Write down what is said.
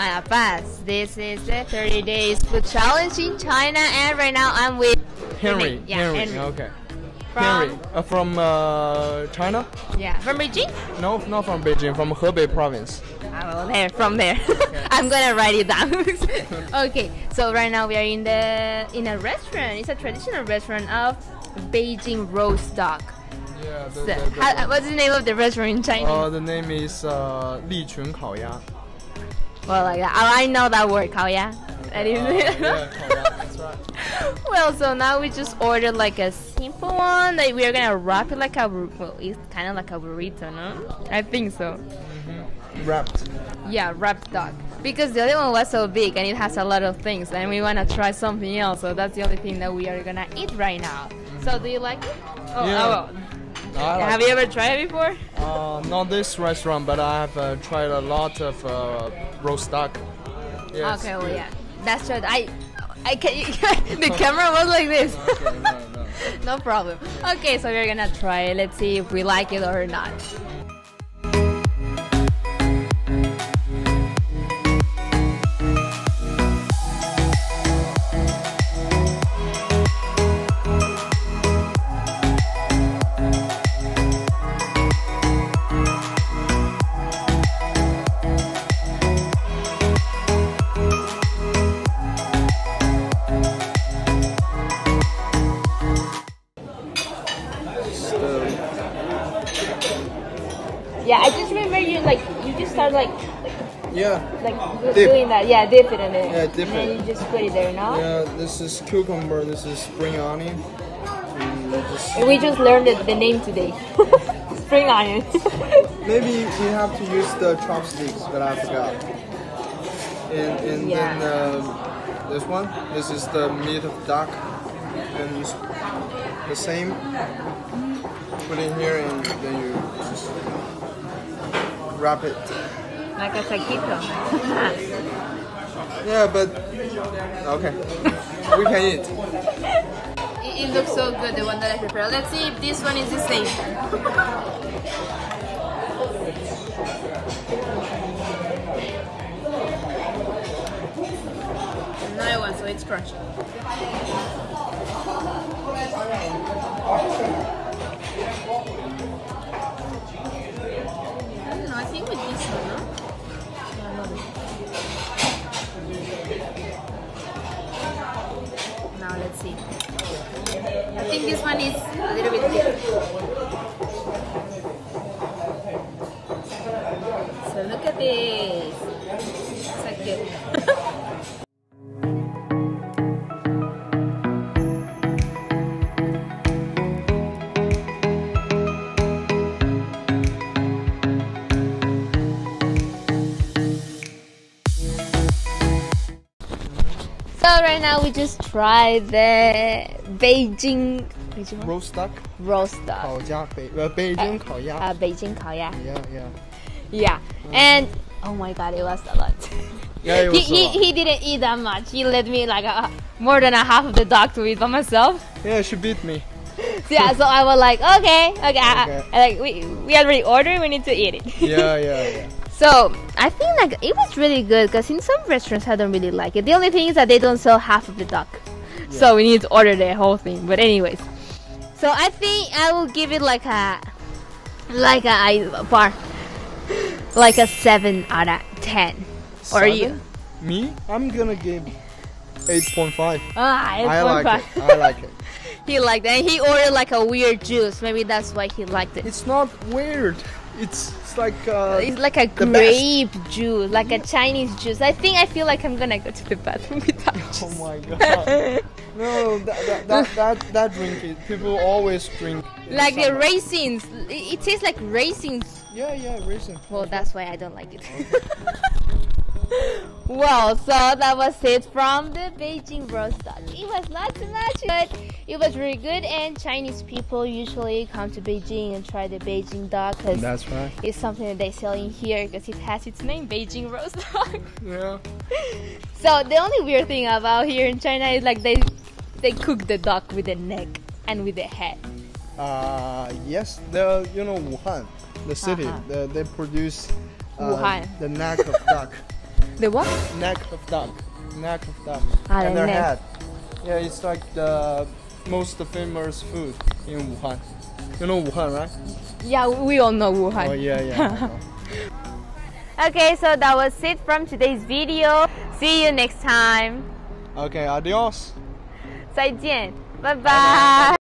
Maya Paz. This is the 30 days food challenge in China, and right now I'm with Henry. Yeah, Henry. Henry. Okay. from Henry. Uh, from uh, China? yeah from Beijing. No, not from Beijing. From Hebei province. Well, there, from there. I'm gonna write it down. okay, so right now we are in the in a restaurant. It's a traditional restaurant of Beijing roast duck. The, the, the, what's the name of the restaurant in China? Uh, the name is uh, Li Qun Kao Ya. Well, like that. Oh, I know that word, Kao Ya. Uh, yeah, right. well, so now we just ordered like a simple one that like we are gonna wrap it like a well, it's kind of like a burrito, no? I think so. Mm -hmm. Wrapped. Yeah, wrapped dog. Because the other one was so big and it has a lot of things, and we wanna try something else. So that's the only thing that we are gonna eat right now. Mm -hmm. So do you like it? Oh, yeah. oh well. Like Have you ever tried it before? Uh, not this restaurant, but I have uh, tried a lot of uh, roast duck. Yes. Okay, well yeah, that's true. I, I can. the camera was like this. Okay, no, no. no problem. Okay, so we're gonna try it. Let's see if we like it or not. Yeah. like Dip. doing that. Yeah, dip it in it. Yeah, dip and it. you just put it there, no? Yeah, this is cucumber, this is spring onion. And we just- we just learned the name today. Spring onion. maybe we have to use the chopsticks, but I forgot. And, and Yeah. then uh, this one, this is the meat of duck. And the same. Put in here and then you just wrap it. Like a taquito. Yeah, but okay. we can eat. it, it looks so good, the one that I prepared. Let's see if this one is the same. Another one, so it's crunchy. I think this one is a little bit thick. So look at this. So cute. right now we just tried the Beijing Beijing what? Roast duck, roast duck. 烤鸭北呃北京烤鸭。 Uh, Beijing 烤鸭. Yeah, yeah. Yeah. And oh my god, it was a lot. Yeah, it he, was a he, lot. he didn't eat that much. He let me like a, more than a half of the dog to eat by myself. Yeah, she beat me. yeah, so I was like, okay, okay, I- Okay. I, like we we already ordered, we need to eat it. Yeah, yeah, yeah. So I think like it was really good because in some restaurants I don't really like it. The only thing is that they don't sell half of the duck, so we need to order the whole thing. But anyways, so I think I will give it like a like a I bar like a seven out of ten. Or you? Me? I'm gonna give 8.5. Ah, it's I one like it. I like it. he liked it. And he ordered like a weird juice. Maybe that's why he liked it. It's not weird. It's, it's like uh, It's like a the best. grape juice, like a Chinese juice. I think I feel like I'm gonna go to the bathroom with that Oh my god. no, that that, that, that, that drink it. People always drink. like the raisins. It, it tastes like raisins. Yeah, yeah, raisins. Well, that's why I don't like it. well, so that was it from the Beijing roast. It was not too much, but it was really good. And Chinese people usually come to Beijing and try the Beijing duck because That's right. it's something that they sell in here because it has its name, Beijing roast duck. Yeah. So the only weird thing about here in China is like they they cook the duck with the neck and with the head. Uh, yes, the you know Wuhan, the city, Uh-huh. the, they produce uh, Wuhan. the neck of duck. The what? Neck of duck. Neck of duck. Ah, and the their neck. head. Yeah, it's like the most famous food in Wuhan. You know Wuhan, right? Yeah, we all know Wuhan. Oh yeah, yeah. I know. Okay, so that was it from today's video. See you next time. okay, adios. 再见，拜拜。